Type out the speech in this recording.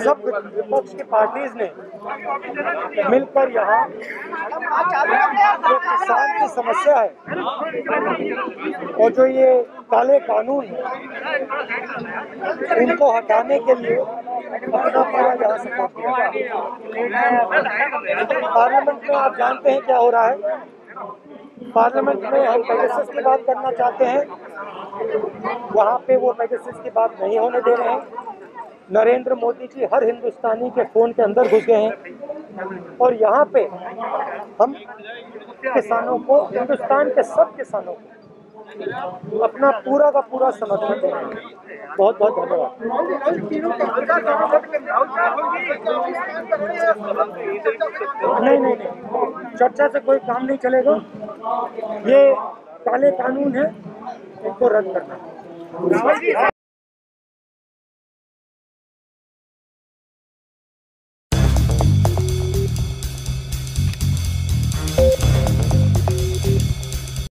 सब विपक्ष की पार्टीज़ ने मिलकर यहाँ जो किसान की समस्या है और जो ये काले कानून उनको हटाने के लिए अपना यहाँ सपोर्ट किया पार्लियामेंट में आप जानते हैं क्या हो रहा है? पार्लियामेंट में हम पेगासस की बात करना चाहते हैं। वहाँ पे वो पेगासस की बात नहीं होने दे रहे हैं। नरेंद्र मोदी जी हर हिंदुस्तानी के फ़ोन के अंदर घुस गए हैं। और यहाँ पे हम किसानों को, हिंदुस्तान के सब किसानों को अपना पूरा का पूरा समर्थन दे बहुत बहुत धन्यवाद। नहीं नहीं नहीं। चर्चा से कोई काम नहीं चलेगा। ये काले कानून है, इनको रद्द करना।